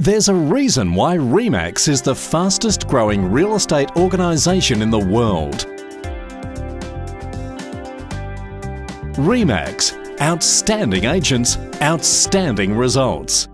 There's a reason why REMAX is the fastest growing real estate organisation in the world. REMAX, outstanding agents, outstanding results.